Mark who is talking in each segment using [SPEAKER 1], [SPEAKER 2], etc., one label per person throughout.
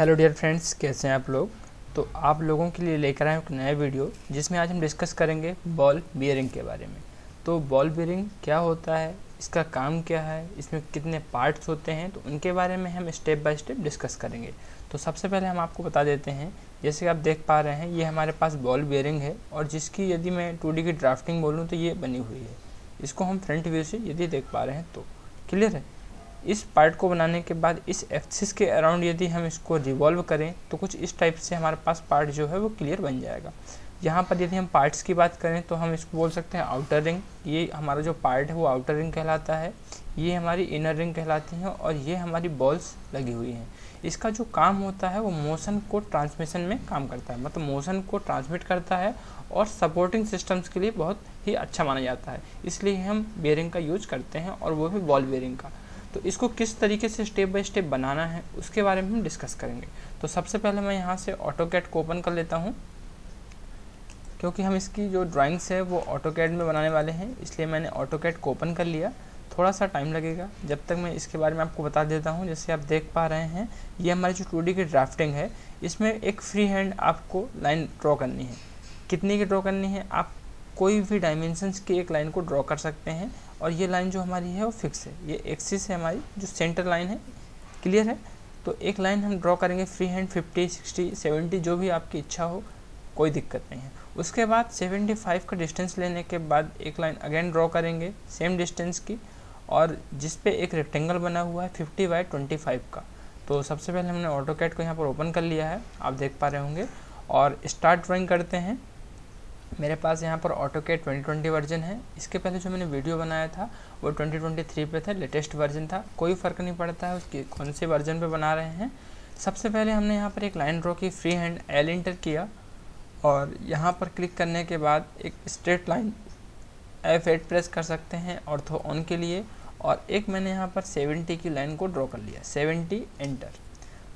[SPEAKER 1] Hello dear friends कैसे हैं आप लोग? तो आप लोगों के लिए लेकर आए एक नया वीडियो, जिसमें आज हम डिस्कस करेंगे बॉल बियरिंग के बारे में। तो बॉल बियरिंग क्या होता है? इसका काम क्या है? इसमें कितने पार्ट्स होते हैं? तो उनके बारे में हम स्टेप बाय स्टेप डिस्कस करेंगे। तो सबसे पहले हम आपको बता देते हैं, जैसे आप देख पा रहे हैं, ये हमारे पास बॉल बियरिंग है, और जिसकी यदि मैं टू की ड्राफ्टिंग बोलूँ तो ये बनी हुई है। इसको हम फ्रंट व्यू से यदि देख पा रहे हैं तो क्लियर है? इस पार्ट को बनाने के बाद इस एक्सिस के अराउंड यदि हम इसको रिवॉल्व करें तो कुछ इस टाइप से हमारे पास पार्ट जो है वो क्लियर बन जाएगा। यहाँ पर यदि हम पार्ट्स की बात करें तो हम इसको बोल सकते हैं आउटर रिंग ये हमारा जो पार्ट है वो आउटर रिंग कहलाता है। ये हमारी इनर रिंग कहलाती हैं और ये हमारी बॉल्स लगी हुई हैं। इसका जो काम होता है, वो मोशन को ट्रांसमिशन में काम करता है। मतलब मोशन को ट्रांसमिट करता है और सपोर्टिंग सिस्टम्स के लिए बहुत ही अच्छा माना जाता है। इसलिए हम बेयरिंग का यूज़ करते हैं और वो भी बॉल बेयरिंग का। तो इसको किस तरीके से स्टेप बाय स्टेप बनाना है, उसके बारे में हम डिस्कस करेंगे। तो सबसे पहले मैं यहाँ से ऑटो कैट को ओपन कर लेता हूँ। क्योंकि हम इसकी जो ड्राइंग्स है, वो ऑटो कैड में बनाने वाले हैं, इसलिए मैंने ऑटो कैट को ओपन कर लिया। थोड़ा सा टाइम लगेगा। जब तक मैं इसके बारे में आपको बता देता हूँ, जैसे आप देख पा रहे हैं, ये हमारी जो टू की ड्राफ्टिंग है, इसमें एक फ्री हैंड आपको लाइन ड्रॉ करनी है। कितनी की ड्रॉ करनी है? आप कोई भी डायमेंशंस की एक लाइन को ड्रॉ कर सकते हैं और ये लाइन जो हमारी है वो फिक्स है। ये एक्सिस है हमारी जो सेंटर लाइन है क्लियर है? तो एक लाइन हम ड्रॉ करेंगे फ्री हैंड 50, 60, 70 जो भी आपकी इच्छा हो कोई दिक्कत नहीं है। उसके बाद 75 का डिस्टेंस लेने के बाद एक लाइन अगेन ड्रॉ करेंगे सेम डिस्टेंस की और जिस पे एक रेक्टेंगल बना हुआ है 50 बाई 25 का। तो सबसे पहले हमने ऑटो कैट को यहाँ पर ओपन कर लिया है आप देख पा रहे होंगे और स्टार्ट ड्राइंग करते हैं। मेरे पास यहाँ पर ऑटो के ट्वेंटी वर्जन है। इसके पहले जो मैंने वीडियो बनाया था, वो 2023 पे था लेटेस्ट वर्जन था। कोई फ़र्क नहीं पड़ता है, उसके कौन से वर्जन पे बना रहे हैं। सबसे पहले हमने यहाँ पर एक लाइन ड्रॉ की फ्री हैंड एल इंटर किया और यहाँ पर क्लिक करने के बाद एक straight line F eight press कर सकते हैं और ऑर्थो ऑन के लिए और एक मैंने यहाँ पर 70 की लाइन को ड्रॉ कर लिया 70 एंटर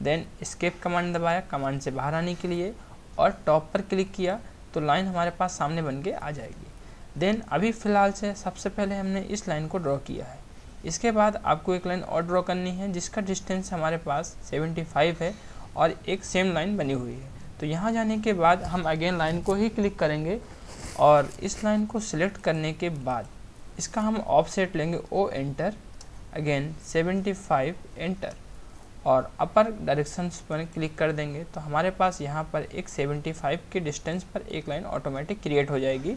[SPEAKER 1] देन स्केप कमांड दबाया कमांड से बाहर आने के लिए और टॉप पर क्लिक किया। तो लाइन हमारे पास सामने बन के आ जाएगी। देन अभी फ़िलहाल से सबसे पहले हमने इस लाइन को ड्रॉ किया है। इसके बाद आपको एक लाइन और ड्रॉ करनी है, जिसका डिस्टेंस हमारे पास 75 है और एक सेम लाइन बनी हुई है। तो यहाँ जाने के बाद हम अगेन लाइन को ही क्लिक करेंगे और इस लाइन को सिलेक्ट करने के बाद इसका हम ऑफ़ सेट लेंगे, ओ एंटर, अगेन 75 एंटर। और अपर डायरेक्शन पर क्लिक कर देंगे तो हमारे पास यहाँ पर एक 75 के डिस्टेंस पर एक लाइन ऑटोमेटिक क्रिएट हो जाएगी।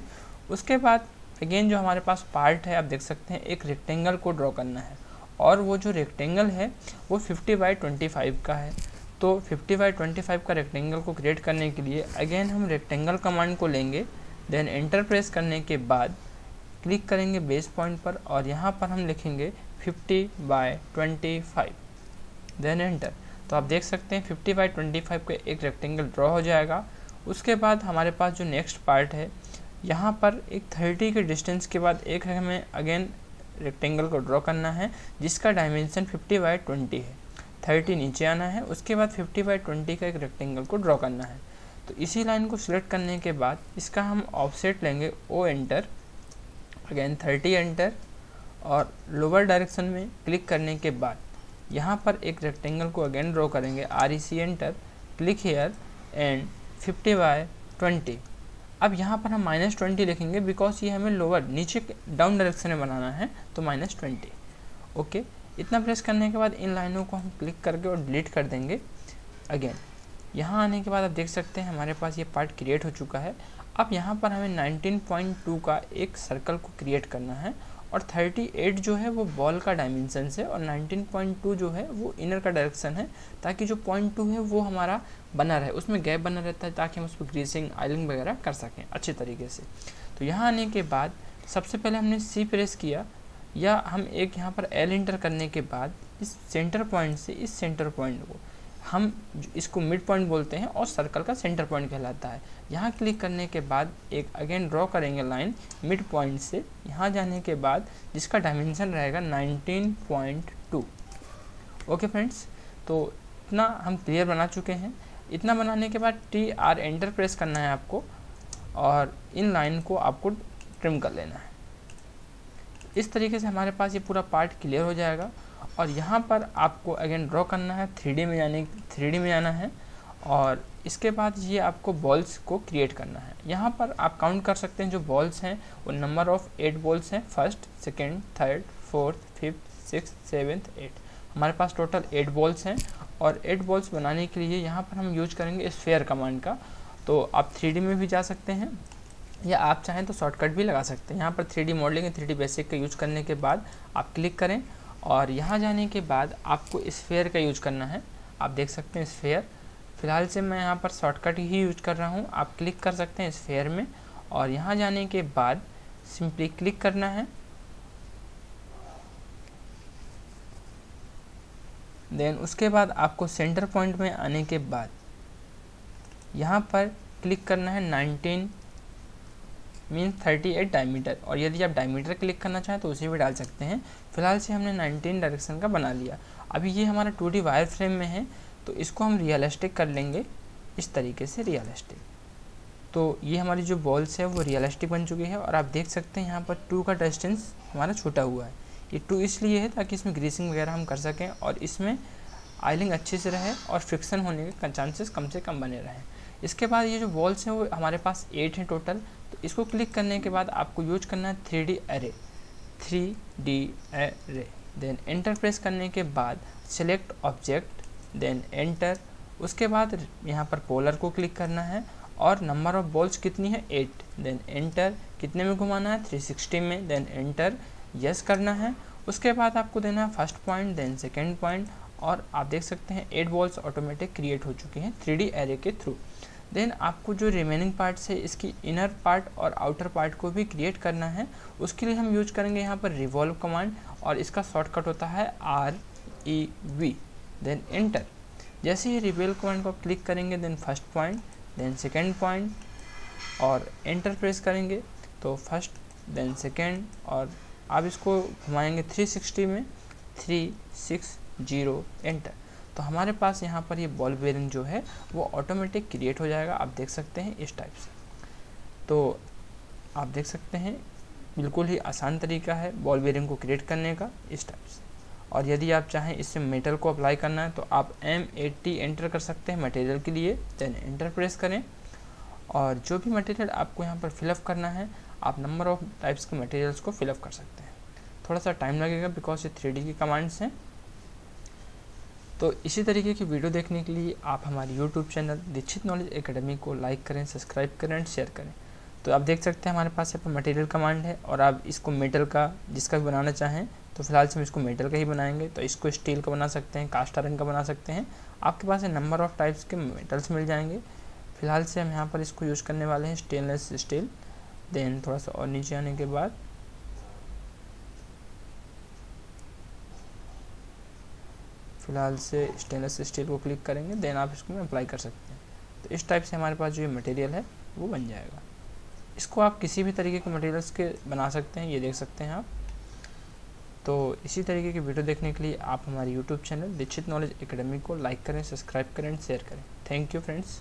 [SPEAKER 1] उसके बाद अगेन जो हमारे पास पार्ट है, आप देख सकते हैं, एक रेक्टेंगल को ड्रॉ करना है। और वो जो रेक्टेंगल है, वो 50 बाई ट्वेंटी का है। तो 50 बाई ट्वेंटी का रेक्टेंगल को क्रिएट करने के लिए अगेन हम रेक्टेंगल कमांड को लेंगे देन एंटर प्रेस करने के बाद क्लिक करेंगे बेस पॉइंट पर, और यहाँ पर हम लिखेंगे 50 बाय 25 देन एंटर तो आप देख सकते हैं 50 बाई ट्वेंटी फाइव का एक रेक्टेंगल ड्रॉ हो जाएगा। उसके बाद हमारे पास जो नेक्स्ट पार्ट है, यहाँ पर एक 30 के डिस्टेंस के बाद एक हमें अगेन रेक्टेंगल को ड्रॉ करना है, जिसका डायमेंशन 50 बाई ट्वेंटी है। 30 नीचे आना है, उसके बाद 50 बाई ट्वेंटी का एक रेक्टेंगल को ड्रॉ करना है। तो इसी लाइन को सिलेक्ट करने के बाद इसका हम ऑफसेट लेंगे ओ एंटर अगेन 30 एंटर और लोअर डायरेक्शन में क्लिक करने के बाद यहाँ पर एक रेक्टेंगल को अगेन ड्रॉ करेंगे। R E C enter click here and 50 by 20 अब यहाँ पर हम माइनस ट्वेंटी लिखेंगे बिकॉज़ ये हमें लोअर नीचे डाउन डायरेक्शन में बनाना है तो माइनस ट्वेंटी ओके इतना प्रेस करने के बाद इन लाइनों को हम क्लिक करके और डिलीट कर देंगे अगेन यहाँ आने के बाद आप देख सकते हैं हमारे पास ये पार्ट क्रिएट हो चुका है। अब यहाँ पर हमें 19.2 का एक सर्कल को क्रिएट करना है। और 38 जो है वो बॉल का डायमेंशन है और 19.2 जो है वो इनर का डायरेक्शन है, ताकि जो पॉइंट टू है वो हमारा बना रहे, उसमें गैप बना रहता है ताकि हम उस पर ग्रीसिंग आइलिंग वगैरह कर सकें अच्छे तरीके से। तो यहाँ आने के बाद सबसे पहले हमने सी प्रेस किया, या हम एक यहाँ पर एल इंटर करने के बाद इस सेंटर पॉइंट से इस सेंटर पॉइंट को हम इसको मिड पॉइंट बोलते हैं और सर्कल का सेंटर पॉइंट कहलाता है। यहाँ क्लिक करने के बाद एक अगेन ड्रॉ करेंगे लाइन मिड पॉइंट से यहाँ जाने के बाद जिसका डायमेंशन रहेगा 19.2 ओके फ्रेंड्स तो इतना हम क्लियर बना चुके हैं। इतना बनाने के बाद टी आर एंटर प्रेस करना है आपको और इन लाइन को आपको ट्रिम कर लेना है। इस तरीके से हमारे पास ये पूरा पार्ट क्लियर हो जाएगा। और यहाँ पर आपको अगेन ड्रॉ करना है थ्री में जाने थ्री में जाना है और इसके बाद ये आपको बॉल्स को क्रिएट करना है। यहाँ पर आप काउंट कर सकते हैं जो बॉल्स हैं, वो नंबर ऑफ़ एट बॉल्स हैं first second third fourth fifth six seventh eight हमारे पास टोटल एट बॉल्स हैं और एट बॉल्स बनाने के लिए यहाँ पर हम यूज़ करेंगे स्फेयर कमांड का। तो आप थ्री में भी जा सकते हैं या आप चाहें तो शॉर्टकट भी लगा सकते हैं। यहाँ पर थ्री मॉडलिंग थ्री बेसिक का यूज़ करने के बाद आप क्लिक करें और यहाँ जाने के बाद आपको स्फेयर का यूज़ करना है। आप देख सकते हैं स्फेयर फ़िलहाल से मैं यहाँ पर शॉर्टकट ही यूज़ कर रहा हूँ। आप क्लिक कर सकते हैं स्फेयर में। और यहाँ जाने के बाद सिंपली क्लिक करना है। देन उसके बाद आपको सेंटर पॉइंट में आने के बाद यहाँ पर क्लिक करना है 19 मीन 38 डायमीटर और यदि आप डायमीटर क्लिक करना चाहें तो उसे भी डाल सकते हैं। फ़िलहाल से हमने 19 डायरेक्शन का बना लिया। अभी ये हमारा टू डी वायर फ्रेम में है तो इसको हम रियलिस्टिक कर लेंगे। इस तरीके से रियलिस्टिक तो ये हमारी जो बॉल्स है, वो रियलिस्टिक बन चुकी है और आप देख सकते हैं यहाँ पर टू का डिस्टेंस हमारा छूटा हुआ है। ये टू इसलिए है ताकि इसमें ग्रीसिंग वगैरह हम कर सकें और इसमें आइलिंग अच्छे से रहे और फ्रिक्शन होने के चांसेस कम से कम बने रहें। इसके बाद ये जो बॉल्स हैं, वो हमारे पास एट हैं टोटल तो इसको क्लिक करने के बाद आपको यूज़ करना है three D array three D array then enter press करने के बाद सेलेक्ट ऑब्जेक्ट देन एंटर उसके बाद यहाँ पर पोलर को क्लिक करना है और नंबर ऑफ़ बॉल्स कितनी है? एट देन एंटर कितने में घुमाना है? 360 में। देन एंटर यस करना है। उसके बाद आपको देना है first point then second point और आप देख सकते हैं एट बॉल्स ऑटोमेटिक क्रिएट हो चुके हैं थ्री डी एरे के थ्रू देन आपको जो रिमेनिंग पार्ट्स है, इसकी इनर पार्ट और आउटर पार्ट को भी क्रिएट करना है। उसके लिए हम यूज़ करेंगे यहाँ पर रिवॉल्व कमांड और इसका शॉर्टकट होता है R E V then enter जैसे ही रिवेल कमांड को क्लिक करेंगे then first point then second point और एंटर प्रेस करेंगे तो फ़र्स्ट देन सेकेंड और आप इसको घुमाएँगे 360 में थ्री सिक्स ज़ीरो एंटर तो हमारे पास यहाँ पर ये बॉल बेरिंग जो है, वो ऑटोमेटिक क्रिएट हो जाएगा। आप देख सकते हैं इस टाइप से। तो आप देख सकते हैं, बिल्कुल ही आसान तरीका है बॉल बेरिंग को क्रिएट करने का इस टाइप से। और यदि आप चाहें इससे मेटल को अप्लाई करना है तो आप एम एट्टी एंटर कर सकते हैं मटेरियल के लिए। देन एंटर प्रेस करें। और जो भी मटेरियल आपको यहाँ पर फिलअप करना है, आप नंबर ऑफ़ टाइप्स के मटेरियल्स को फिलअप कर सकते हैं। थोड़ा सा टाइम लगेगा बिकॉज़ ये थ्री की कमांड्स हैं। तो इसी तरीके की वीडियो देखने के लिए आप हमारे YouTube channel Dikshit knowledge academy को लाइक करें, सब्सक्राइब करें एंड शेयर करें। तो आप देख सकते हैं हमारे पास यहाँ पर मटेरियल कमांड है और आप इसको मेटल का जिसका भी बनाना चाहें तो फ़िलहाल से हम इसको मेटल का ही बनाएँगे। तो इसको स्टील का बना सकते हैं कास्ट आयरन का बना सकते हैं। आपके पास नंबर ऑफ़ टाइप्स के मेटल्स मिल जाएँगे। फ़िलहाल से हम यहाँ पर इसको यूज़ करने वाले हैं स्टेनलेस स्टील देन थोड़ा सा और नीचे आने के बाद फ़िलहाल से स्टेनलेस स्टील को क्लिक करेंगे देन आप इसको अप्लाई कर सकते हैं। तो इस टाइप से हमारे पास जो ये मटेरियल है, वो बन जाएगा। इसको आप किसी भी तरीके के मटेरियल्स के बना सकते हैं, ये देख सकते हैं आप। तो इसी तरीके की वीडियो देखने के लिए आप हमारे YouTube channel Dikshit knowledge academy को लाइक करें सब्सक्राइब करें शेयर करें। Thank you friends